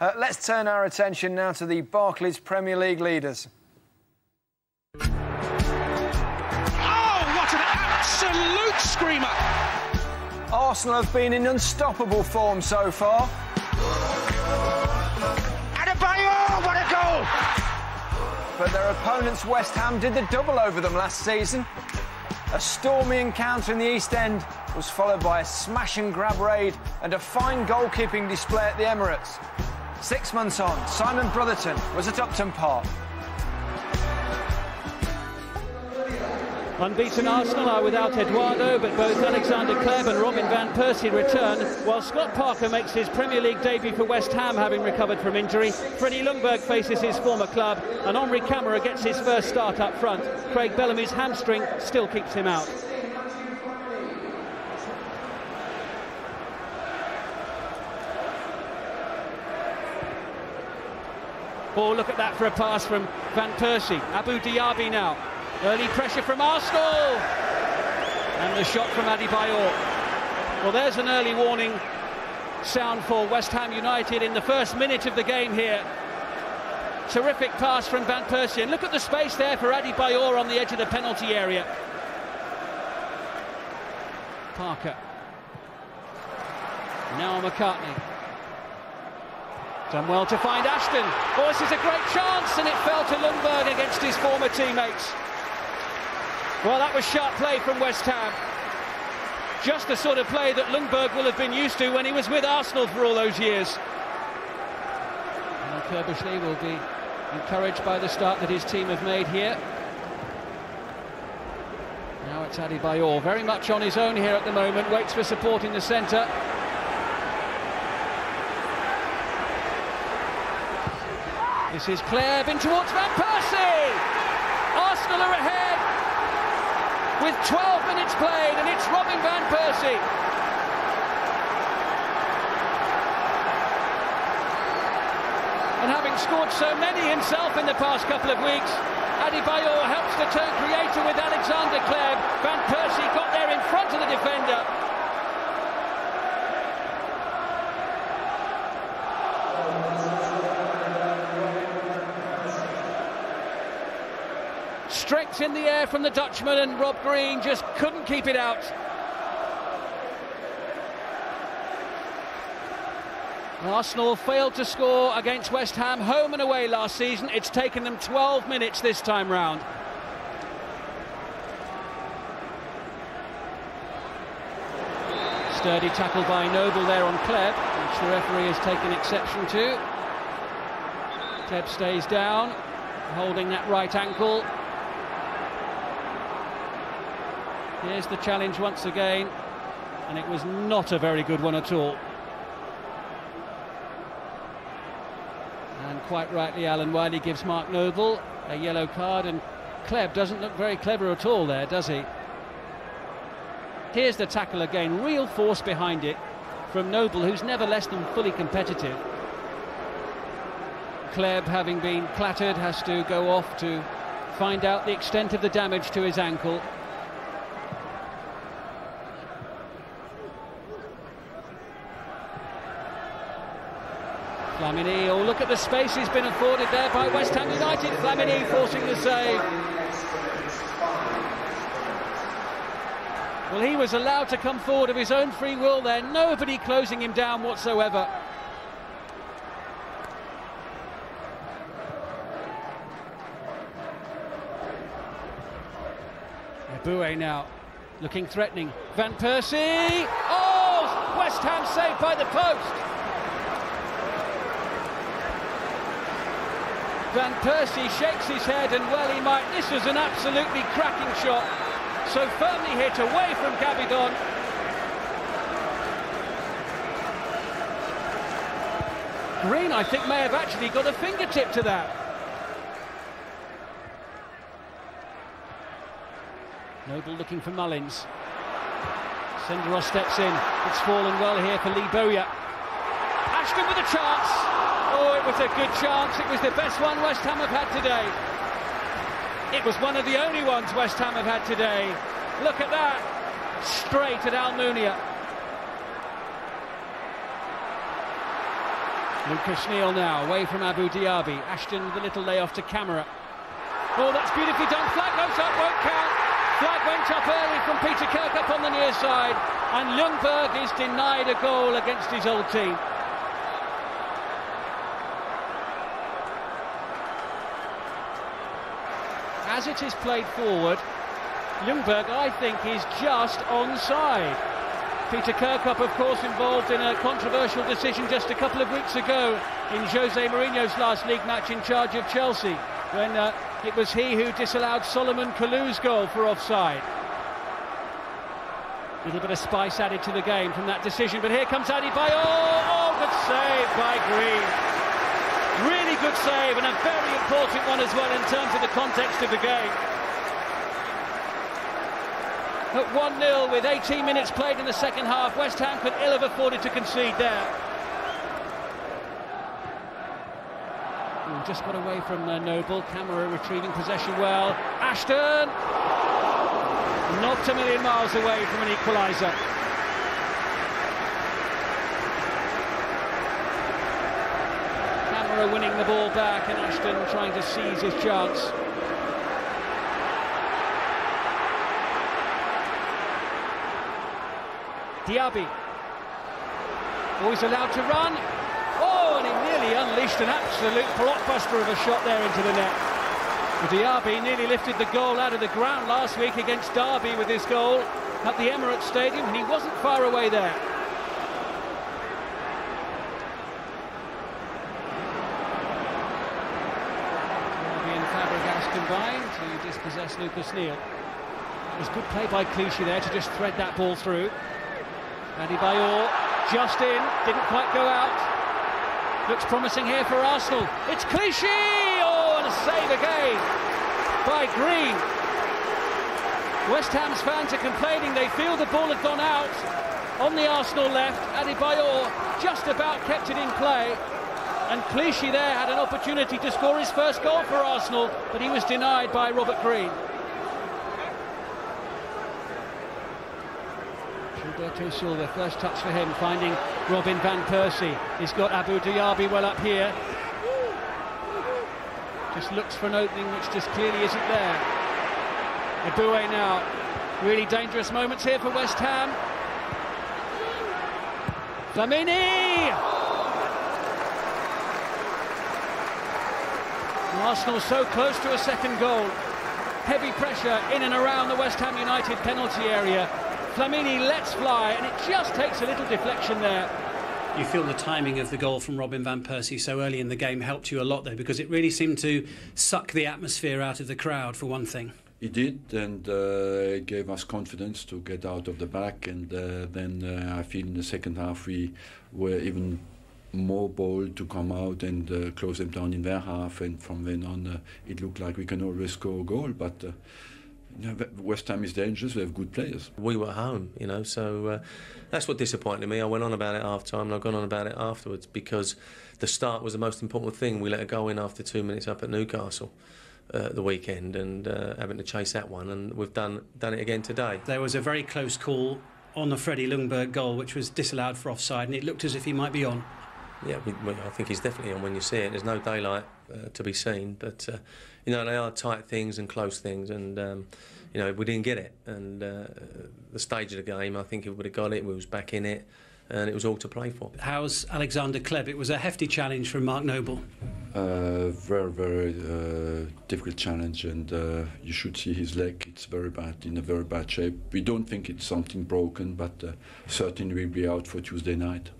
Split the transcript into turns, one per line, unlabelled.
Uh, let's turn our attention now to the Barclays Premier League leaders.
Oh, what an absolute screamer!
Arsenal have been in unstoppable form so far.
Adebayor, what a goal!
But their opponents, West Ham, did the double over them last season. A stormy encounter in the East End was followed by a smash and grab raid and a fine goalkeeping display at the Emirates. Six months on, Simon Brotherton was at Upton Park.
Unbeaten Arsenal are without Eduardo, but both Alexander Hleb and Robin Van Persie return, while Scott Parker makes his Premier League debut for West Ham, having recovered from injury. Freddie Ljungberg faces his former club, and Henri Camara gets his first start up front. Craig Bellamy's hamstring still keeps him out. Oh, look at that for a pass from Van Persie. Abu Diaby now. Early pressure from Arsenal. And the shot from Adebayor. Well, there's an early warning sound for West Ham United in the first minute of the game here. Terrific pass from Van Persie. And look at the space there for Adebayor on the edge of the penalty area. Parker. Now McCartney. Done well to find Ashton. Oh, this is a great chance, and it fell to Ljungberg against his former teammates. Well, that was sharp play from West Ham. Just the sort of play that Ljungberg will have been used to when he was with Arsenal for all those years. And Curbishley will be encouraged by the start that his team have made here. Now it's Adebayor, very much on his own here at the moment, waits for support in the centre. This is Hleb in towards Van Persie. Arsenal are ahead with 12 minutes played, and it's Robin Van Persie. And having scored so many himself in the past couple of weeks, Adebayor helps the turn creator with Alexander Hleb. Van Persie got there in front of the defender. In the air from the Dutchman, and Rob Green just couldn't keep it out. Arsenal failed to score against West Ham home and away last season. It's taken them 12 minutes this time round. Sturdy tackle by Noble there on Hleb, which the referee has taken exception to. Hleb stays down, holding that right ankle. Here's the challenge once again, and it was not a very good one at all. And quite rightly, Alan Wiley gives Mark Noble a yellow card, and Hleb doesn't look very clever at all there, does he? Here's the tackle again, real force behind it from Noble, who's never less than fully competitive. Hleb, having been clattered, has to go off to find out the extent of the damage to his ankle. Flamini, oh look at the space he's been afforded there by West Ham United. Flamini forcing the save. Well, he was allowed to come forward of his own free will there. Nobody closing him down whatsoever. Eboué now, looking threatening. Van Persie! Oh! West Ham saved by the post! Van Persie shakes his head, and well, he might. This was an absolutely cracking shot. So firmly hit away from Gabbidon. Green, I think, may have actually got a fingertip to that. Noble looking for Mullins. Senderos steps in. It's fallen well here for Lee Bowyer. Ashton with a chance. Oh, it was a good chance. It was the best one West Ham have had today. It was one of the only ones West Ham have had today. Look at that. Straight at Almunia. Lucas Neill now, away from Abu Diaby. Ashton with a little layoff to Camara. Oh, that's beautifully done. Flag goes up, won't count. Flag went up early from Peter Kirkup on the near side. And Ljungberg is denied a goal against his old team. As it is played forward, Ljungberg, I think, is just onside. Peter Kirkup, of course, involved in a controversial decision just a couple of weeks ago in Jose Mourinho's last league match in charge of Chelsea, when uh, it was he who disallowed Salomon Kalou's goal for offside. A little bit of spice added to the game from that decision, but here comes Adebayor. Oh, good save by Green. Good save, and a very important one as well in terms of the context of the game at 1-0 with 18 minutes played in the second half. West Ham could ill have afforded to concede there. Ooh, just got away from uh, Noble. Camara retrieving possession well. Ashton! Not a million miles away from an equaliser. Winning the ball back and Ashton trying to seize his chance. Diaby. Always allowed to run. Oh, and he nearly unleashed an absolute blockbuster of a shot there into the net. Diaby nearly lifted the goal out of the ground last week against Derby with his goal at the Emirates Stadium, and he wasn't far away there. Diaby and Fabregas combined to dispossess Lucas Neill. It was good play by Clichy there to just thread that ball through. Adebayor just in, didn't quite go out. Looks promising here for Arsenal. It's Clichy! Oh, and a save again by Green. West Ham's fans are complaining they feel the ball had gone out on the Arsenal left. Adebayor just about kept it in play. And Clichy there had an opportunity to score his first goal for Arsenal, but he was denied by Robert Green. Gilberto Silva, first touch for him, finding Robin Van Persie. He's got Abu Diaby well up here. Just looks for an opening which just clearly isn't there. Eboué now. Really dangerous moments here for West Ham. Flamini! Arsenal so close to a second goal. Heavy pressure in and around the West Ham United penalty area. Flamini lets fly, and it just takes a little deflection there.
You feel the timing of the goal from Robin Van Persie so early in the game helped you a lot, though, because it really seemed to suck the atmosphere out of the crowd, for one thing.
It did, and uh, it gave us confidence to get out of the back. And uh, then uh, I feel in the second half we were even more bold to come out and uh, close them down in their half. And from then on, uh, it looked like we can always score a goal. But uh, you know, West Ham is dangerous. We have good players.
We were home, you know, so uh, that's what disappointed me. I went on about it half time and I've gone on about it afterwards because the start was the most important thing. We let a goal in after two minutes up at Newcastle. Uh, the weekend and uh, having to chase that one, and we've done done it again today.
There was a very close call on the Freddie Ljungberg goal, which was disallowed for offside, and it looked as if he might be on.
Yeah, we, we, I think he's definitely on when you see it. There's no daylight uh, to be seen, but uh, you know they are tight things and close things, and um, you know we didn't get it. And uh, the stage of the game, I think if we would have got it, we was back in it, and it was all to play for.
How's Alexander Hleb? It was a hefty challenge from Mark Noble.
Uh, very, very uh, difficult challenge, and uh, you should see his leg. It's very bad, in a very bad shape. We don't think it's something broken, but uh, certainly will be out for Tuesday night.